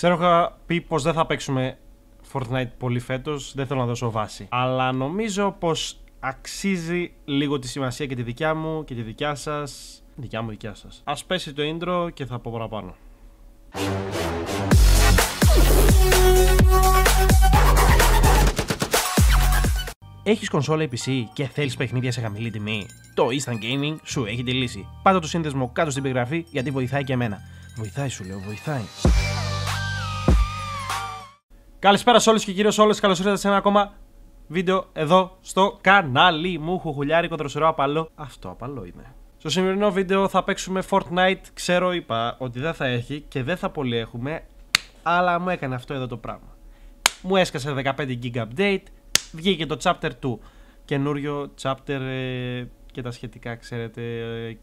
Ξέρω είχα πει πως δεν θα παίξουμε Fortnite πολύ φέτος, δεν θέλω να δώσω βάση. Αλλά νομίζω πως αξίζει λίγο τη σημασία και τη δικιά μου και τη δικιά σας. Δικιά μου, δικιά σας. Α πέσει το intro και θα πω παραπάνω. Έχεις κονσόλα ή PC και θέλεις παιχνίδια σε χαμηλή τιμή; Το Instant Gaming σου έχει τη λύση. Πάτα το σύνδεσμο κάτω στην περιγραφή γιατί βοηθάει και εμένα. Βοηθάει, σου λέω, βοηθάει. Καλησπέρα σε όλους και κυρίως όλες, καλώς ήρθατε σε ένα ακόμα βίντεο εδώ στο κανάλι μου. Χουχουλιάρικο δροσερό απαλό. Αυτό απαλό είναι. Στο σημερινό βίντεο θα παίξουμε Fortnite. Ξέρω είπα ότι δεν θα έχει και δεν θα πολύ έχουμε Αλλά μου έκανε αυτό εδώ το πράγμα. Μου έσκασε 15 GB update. Βγήκε το chapter 2 Καινούριο chapter ε, και τα σχετικά ξέρετε ε,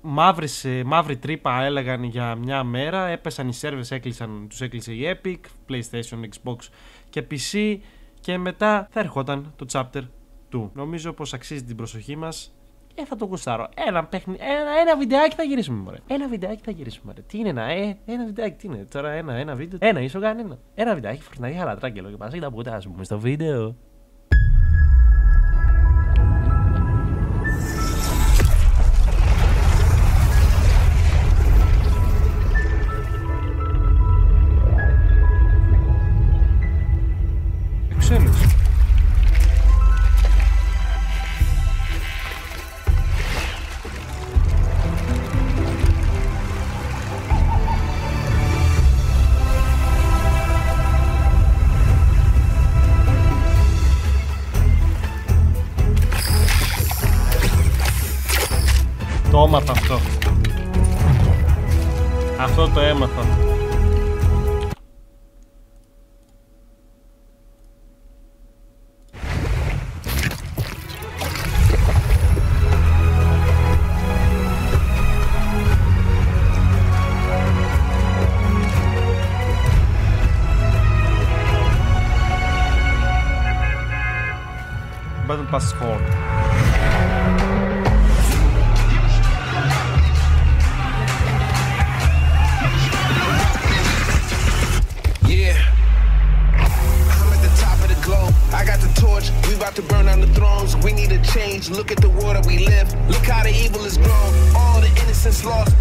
μαύρη, μαύρη τρύπα έλεγαν για μια μέρα, έπεσαν οι σερβες, έκλεισαν, τους έκλεισε η Epic, PlayStation, Xbox και PC και μετά θα ερχόταν το chapter 2. Νομίζω πως αξίζει την προσοχή μας ε, θα το γουστάρω. Ένα, παιχνι... ένα, ένα βιντεάκι θα γυρίσουμε, μωρέ. Ένα βιντεάκι θα γυρίσουμε, μωρέ. Τι είναι ένα, ε, ένα βιντεάκι, τι είναι. Τώρα ένα, ένα βίντεο. Ένα, ίσω κανένα. Ένα βιντεάκι, φορτινάει χαλατράκελο και πας τα πουτά, α πούμε, στο βίντεο. το έμαθα αυτό. Αυτό το έμαθα. Battle Pass 4 lost.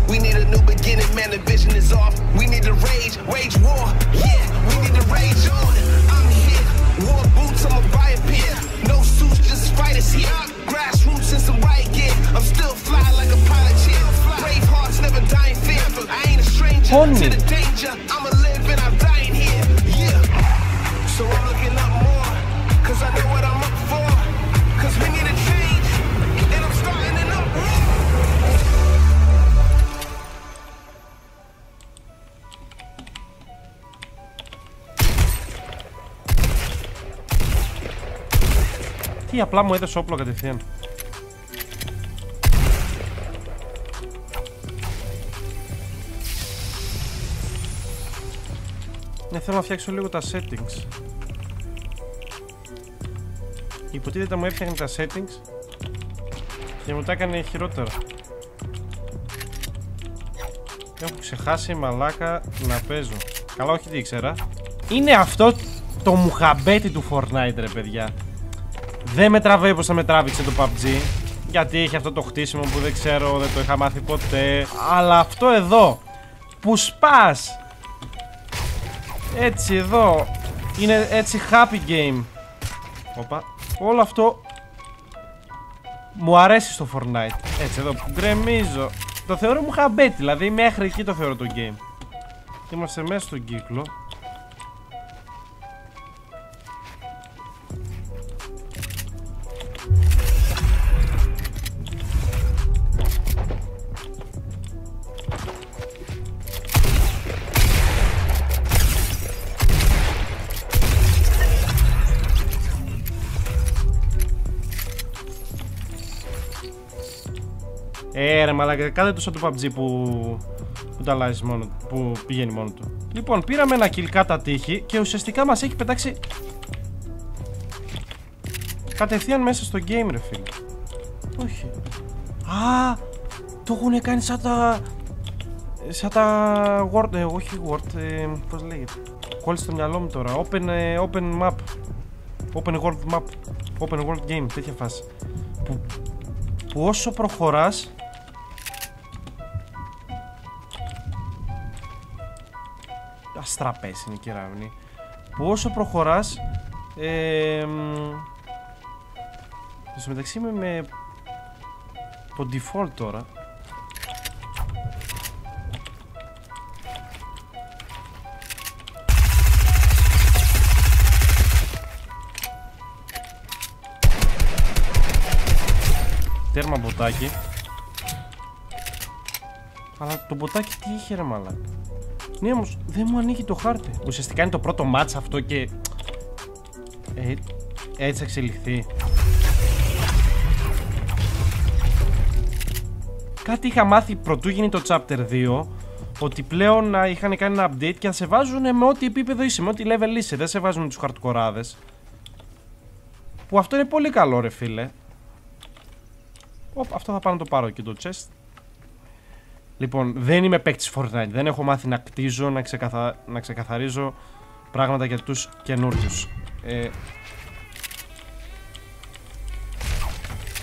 Τι απλά μου έδωσε όπλο κατευθείαν. Ναι, θέλω να φτιάξω λίγο τα settings. Υποτίθεται μου έφτιαχνε τα settings και μου τα έκανε χειρότερα. Έχω ξεχάσει μαλάκα να παίζω. Καλά, όχι τι ήξερα. Είναι αυτό το μουχαμπέτι του Fortnite, ρε παιδιά. Δεν με τραβάει πως θα με τράβηξε το PUBG. Γιατί έχει αυτό το χτίσιμο που δεν ξέρω, δεν το είχα μάθει ποτέ. Αλλά αυτό εδώ που σπάς έτσι εδώ είναι έτσι happy game. Οπα. Όλο αυτό μου αρέσει στο Fortnite. Έτσι εδώ που γκρεμίζω. Το θεωρώ μου χαμπέτι, δηλαδή μέχρι εκεί το θεωρώ το game. Είμαστε μέσα στον κύκλο. Μαλάκα, κάντε το σαν το PUBG που, που τα αλλάζεις μόνο που πηγαίνει μόνο του. Λοιπόν, πήραμε ένα kill κατά τύχη και ουσιαστικά μας έχει πετάξει κατευθείαν μέσα στο game, ρε φίλε. Όχι. Α, το έχουν κάνει σαν τα... σαν τα Word, ε, όχι Word, ε, πώς λέγεται. Κόλλησε στο μυαλό μου τώρα. Open, ε, open map. Open world map. Open world game, τέτοια φάση. Που, που όσο προχωράς Αστραπές είναι η κεραύνη Που όσο προχωράς ε, μ, Στο μεταξύ είμαι με Το default τώρα. Τέρμα μποτάκι. Αλλά το μποτάκι τι είχε ρε μαλάκα; Ναι όμως δεν μου ανοίγει το χάρτη Ουσιαστικά είναι το πρώτο μάτς αυτό και ε, Έτσι θα εξελιχθεί Κάτι είχα μάθει πρωτού γίνει το chapter 2 ότι πλέον α, είχαν κάνει ένα update και θα σε βάζουν με ό,τι επίπεδο είσαι, με ό,τι level είσαι. Δεν σε βάζουν με τους χαρτοκοράδες. Που αυτό είναι πολύ καλό ρε φίλε. Οπ, αυτό θα πάω να το πάρω και το chest. Λοιπόν, δεν είμαι παίκτης Fortnite. Δεν έχω μάθει να κτίζω, να, ξεκαθα... να ξεκαθαρίζω πράγματα για τους καινούριους. Ε...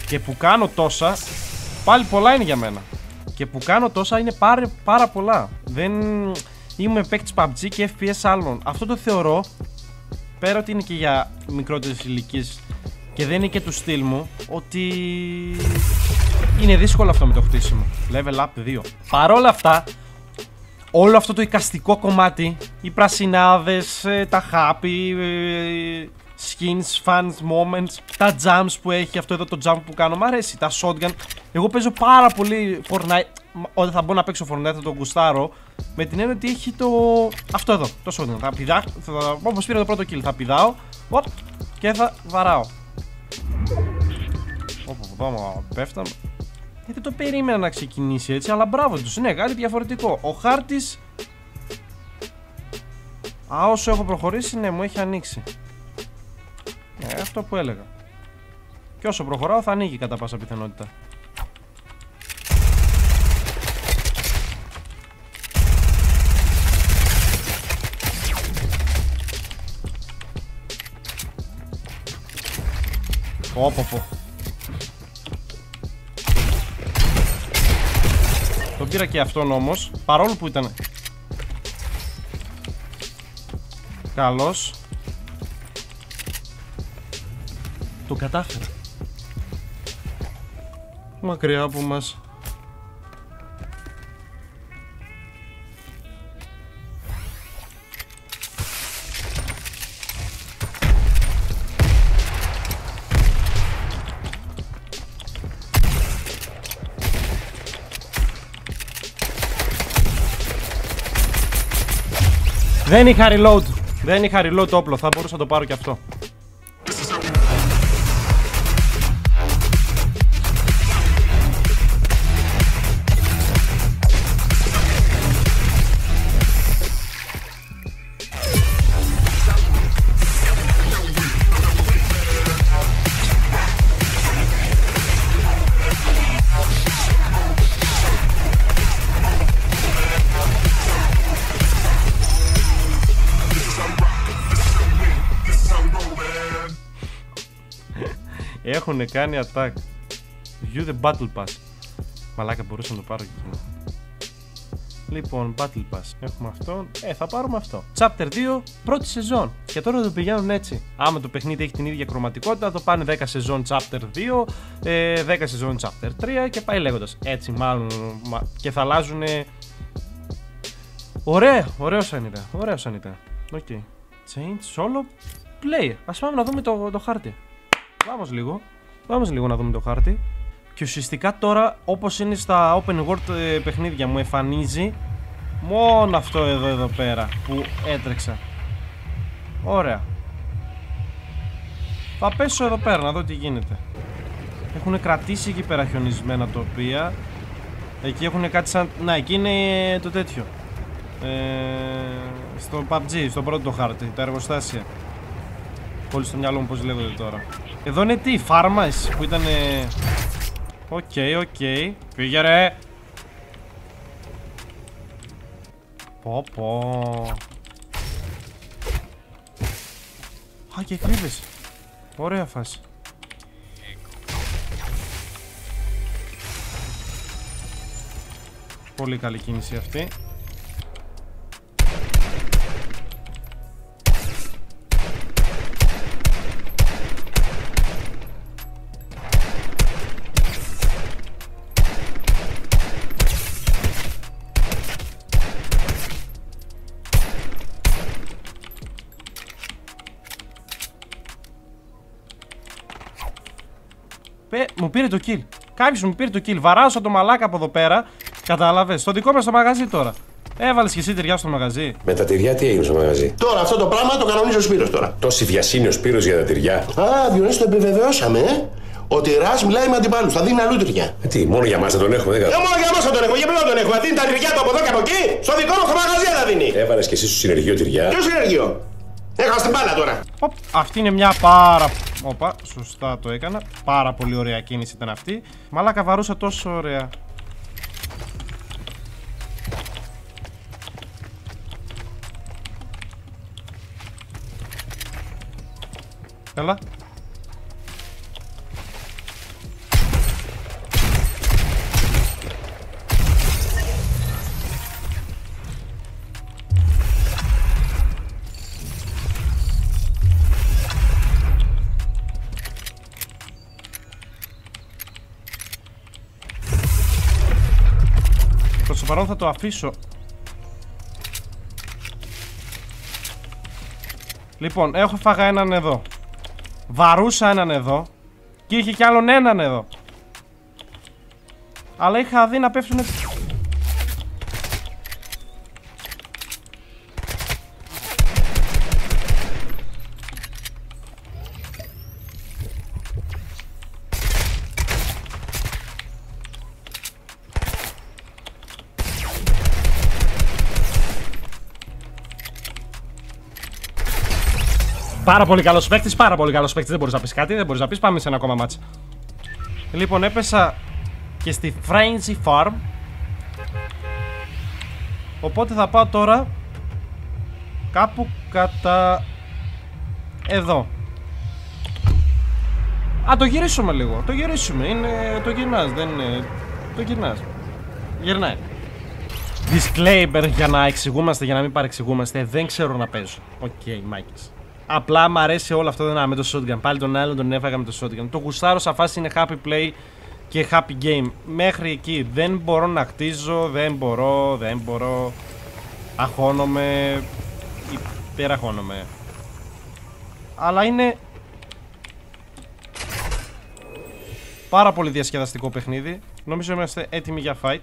Και που κάνω τόσα, πάλι πολλά είναι για μένα. Και που κάνω τόσα είναι πάρα, πάρα πολλά. Δεν είμαι παίκτης PUBG και FPS άλλων. Αυτό το θεωρώ, πέρα ότι είναι και για μικρότερες ηλικίε και δεν είναι και του στυλ μου, ότι είναι δύσκολο αυτό με το χτίσιμο. Level up 2. Παρόλα αυτά, όλο αυτό το εικαστικό κομμάτι, οι πρασινάδες, ε, τα happy, ε, skins, fans, moments, τα jumps που έχει, αυτό εδώ το jump που κάνω, μου αρέσει, τα shotgun. Εγώ παίζω πάρα πολύ Fortnite, όταν θα μπω να παίξω Fortnite θα το γουστάρω, με την έννοια ότι έχει το... αυτό εδώ, το shotgun. Θα πηδά, θα... όπως πήρα το πρώτο kill, θα πηδάω, και θα βαράω. Όπου εδώ πέφταμε. Γιατί το περίμενα να ξεκινήσει έτσι, αλλά μπράβο τους. Ναι, κάτι διαφορετικό. Ο χάρτη. Α, όσο έχω προχωρήσει, ναι, μου έχει ανοίξει. Ε, αυτό που έλεγα. Και όσο προχωράω θα ανοίγει κατά πάσα πιθανότητα. Πω πω πω πήρα και αυτόν όμως Παρόλο που ήταν Καλός Το κατάφερα. Μακριά από μας Δεν είχα reload. Δεν είχα reload το όπλο. Θα μπορούσα να το πάρω και αυτό. Έχουν κάνει attack. View the battle pass. Μαλάκα μπορούσα να το πάρω και εκείνο. Λοιπόν, Battle Pass. Έχουμε αυτό. Ε, θα πάρουμε αυτό. Chapter 2, πρώτη σεζόν. Και τώρα το πηγαίνουν έτσι. Άμα το παιχνίδι έχει την ίδια χρωματικότητα, το πάνε 10 σεζόν Chapter 2, ε, 10 σεζόν Chapter 3 και πάει λέγοντας. Έτσι, μάλλον. Και θα αλλάζουν. Ωραίο, ωραίος σαν ήταν. Ωραίος σαν ήταν. OK. Okay. Change solo play. Α πάμε να δούμε το, το χάρτη. Πάμε λίγο. Πάμε λίγο να δούμε το χάρτη. Και ουσιαστικά τώρα, όπως είναι στα open world ε, παιχνίδια, μου εμφανίζει μόνο αυτό εδώ εδώ πέρα που έτρεξα. Ωραία. Θα πέσω εδώ πέρα να δω τι γίνεται. Έχουν κρατήσει εκεί πέρα χιονισμένα τοπία. Εκεί έχουν κάτι σαν... Να, εκεί είναι το τέτοιο. Ε, στο PUBG, στο πρώτο χάρτη, τα εργοστάσια. Πολύ στο μυαλό μου πώς λέγονται τώρα. Εδώ είναι τι, φάρμας που ήταν. Οκ, οκ. Φύγε ρε. Πω πω. Α, και κρύβεσαι. Ωραία φάση. Πολύ καλή κίνηση αυτή. Πήρε το kill. Κάποιος μου πήρε το kill. Βαράωσα το μαλάκα από εδώ πέρα. Κατάλαβες. Στο δικό μας το μαγαζί τώρα. Έβαλες και εσύ τυριά στο μαγαζί. Με τα τυριά τι έγινε στο μαγαζί; Τώρα αυτό το πράγμα το κανονίζει ο Σπύρος τώρα. Τόση βιασύνη ο Σπύρος για τα τυριά. Α, Διονύση το επιβεβαιώσαμε, ε. Ότι Ρας μιλάει με αντιπάλους. Θα δίνει αλλού τυριά. Ε, τι, μόνο για μας δεν τον έχουμε, δεν Ε, κατάλαβα. μόνο για μας θα τον έχουμε. Για ποιον θα τον έχουμε; Θα δίνει τα τυριά του από εδώ και από εκεί. Στο δικό μας το μαγαζί θα δίνει. Έβαλες και εσύ στο συνεργείο τυριά. Ποιο συνεργείο; Έχα στην μπάλα τώρα. Οπ, αυτή είναι μια πάρα. Οπα, σωστά το έκανα. Πάρα πολύ ωραία κίνηση ήταν αυτή. Μαλάκα βαρούσα τόσο ωραία. Έλα. Το παρόν θα το αφήσω. Λοιπόν, έχω φάγα έναν εδώ. Βαρούσα έναν εδώ. Και είχε κι άλλον έναν εδώ. Αλλά είχα δει να πέφτουν. Πάρα πολύ καλός παίκτης, πάρα πολύ καλός παίκτης. Δεν μπορείς να πεις κάτι, δεν μπορείς να πεις. Πάμε σε ένα ακόμα μάτς. Λοιπόν, έπεσα και στη Frenzy Farm. Οπότε θα πάω τώρα κάπου κατά εδώ. Α, το γυρίσουμε λίγο. Το γυρίσουμε. Είναι... Το γυρνάς, δεν είναι... Το γυρνάς. Γυρνάει. Disclaimer για να εξηγούμαστε, για να μην παρεξηγούμαστε. Δεν ξέρω να παίζω. OK, okay, Μάικες. Απλά μου αρέσει όλο αυτό να με το shotgun. Πάλι τον άλλον τον έφαγα με το shotgun. Το γουστάρω σαν φάση είναι happy play και happy game. Μέχρι εκεί δεν μπορώ να χτίζω, δεν μπορώ, δεν μπορώ. Αχώνομαι. Υπεραχώνομαι. Αλλά είναι πάρα πολύ διασκεδαστικό παιχνίδι. Νομίζω είμαστε έτοιμοι για fight.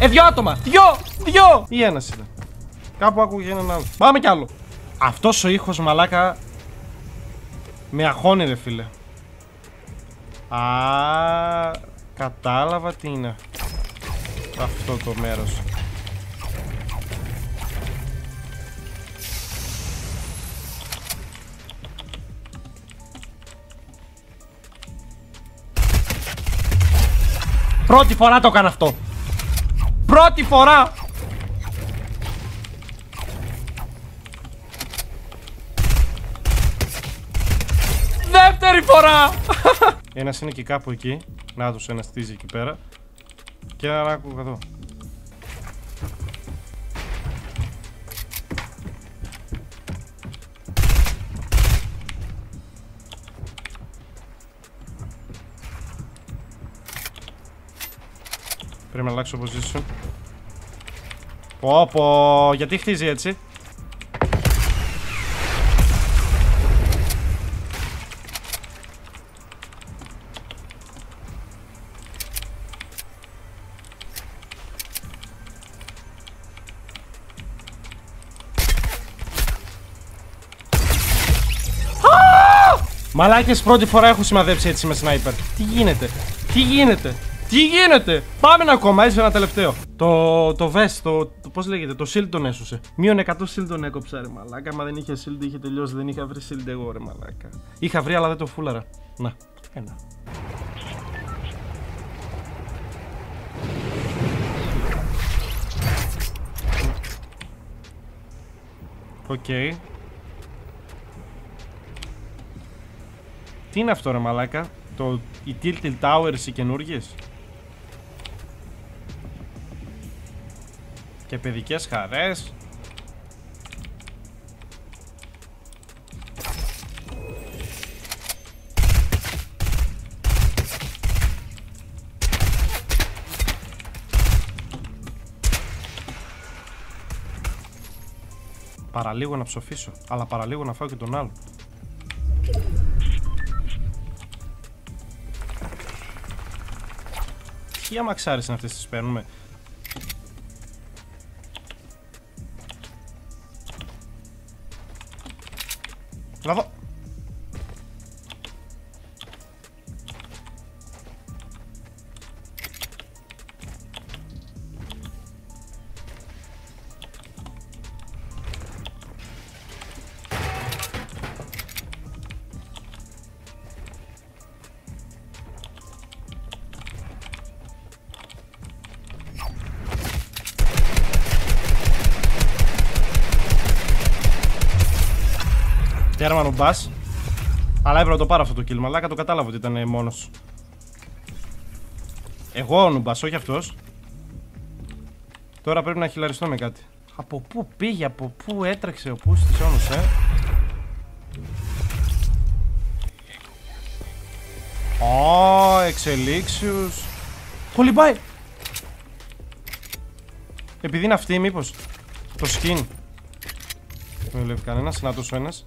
Ε, δυο άτομα! Δυο! Δυο! Ή ένας ήταν. Κάπου άκουγε έναν άλλο. Πάμε κι άλλο. Αυτός ο ήχος μαλάκα. Με αγχώνει, ρε φίλε. Α, κατάλαβα τι είναι. Αυτό το μέρος. Πρώτη φορά το έκανα αυτό. Πρώτη φορά! Δεύτερη φορά! Ένας είναι και κάπου εκεί. Να τους ένα στίζει εκεί πέρα. Και ένα άκουγα εδώ. Πρέπει να αλλάξω position. Πω πω, γιατί χτίζει έτσι; Μαλάκες πρώτη φορά έχω σημαδέψει έτσι με σνάιπερ. Τι γίνεται, τι γίνεται; Τι γίνεται! Πάμε ένα ακόμα, έτσι ένα τελευταίο. Το, το vest, το, το πώς λέγεται, το shield τον έσωσε. Μείον 100 shield τον έκοψα ρε μαλάκα. Μα δεν είχε shield, είχε τελειώσει, δεν είχα βρει shield εγώ ρε μαλάκα. Είχα βρει αλλά δεν το φούλαρα. Να, ένα. Οκ. Τι είναι αυτό ρε μαλάκα, το, οι Tilted Towers οι καινούργιες; Και παιδικές χαρές. Παραλίγο να ψοφήσω, αλλά παραλίγο να φάω και τον άλλο. Τι αμαξάρες είναι αυτές τις παίρνουμε. Έλα εδώ. Τέρμα νουμπά. Αλλά έπρεπε να το πάρω αυτό το kill. Μαλάκα το κατάλαβα ότι ήταν μόνος. Εγώ ο νουμπάς, όχι αυτός. Τώρα πρέπει να χιλαριστώ με κάτι. Από πού πήγε, από πού έτρεξε ο Πούστης όμως, ε; Ω, εξελίξιους. Κολυμπάει. Επειδή είναι αυτή, μήπως. Το skin. Δεν βλέπει κανένας, να τόσο ένας.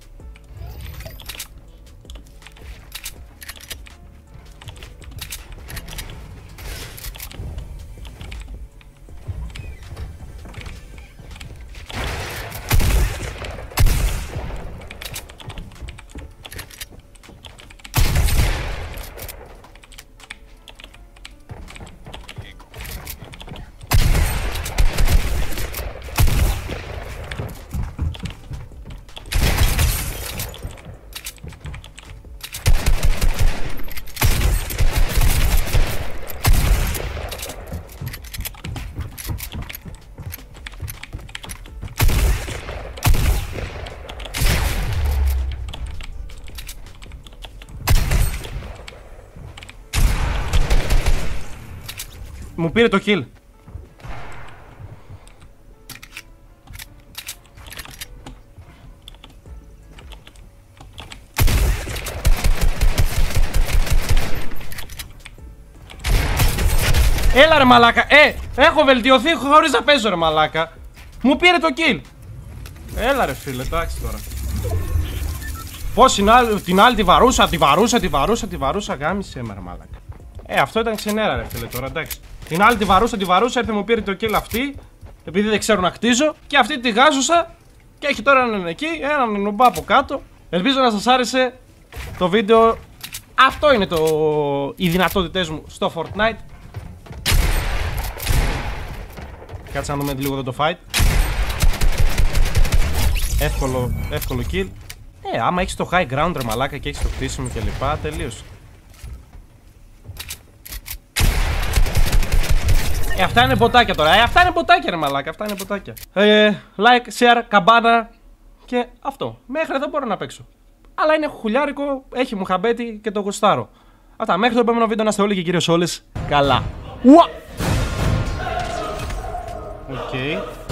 Μου πήρε το kill. Έλα ρε μαλάκα, ε, έχω βελτιωθεί χωρίς να παίζω ρε μαλάκα. Μου πήρε το kill. Έλα ρε φίλε, εντάξει τώρα. Πώς την άλλη, την άλλη τη βαρούσα, τη βαρούσα, τη βαρούσα, τη βαρούσα Γάμισε με ρε μαλάκα. Ε, αυτό ήταν ξενέρα ρε φίλε τώρα, εντάξει την άλλη τη βαρούσα, τη βαρούσα, έρθε μου πήρε το kill αυτή. Επειδή δεν ξέρω να χτίζω. Και αυτή τη γάζουσα. Και έχει τώρα έναν εκεί, έναν νουμπά από κάτω. Ελπίζω να σας άρεσε το βίντεο. Αυτό είναι το... οι δυνατότητες μου στο Fortnite. Κάτσε να δούμε λίγο εδώ το fight. Εύκολο, εύκολο kill. Ε, άμα έχεις το high ground ρε μαλάκα και έχεις το χτίσιμο κλπ. Τελείωσε. Ε, αυτά είναι ποτάκια τώρα. Ε, αυτά είναι ποτάκια, ρε μαλάκα. Αυτά είναι ποτάκια. Ε, like, share, καμπάνα και αυτό. Μέχρι εδώ μπορώ να παίξω. Αλλά είναι χουλιάρικο, έχει μου χαμπέτι και το γουστάρω. Αυτά. Μέχρι το επόμενο βίντεο να είστε όλοι και κυρίω όλε καλά. Ουα! Οκ. Okay.